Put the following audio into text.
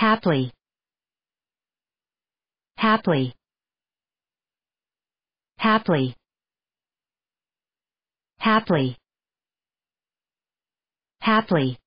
Happily. Happily. Happily. Happily. Haply.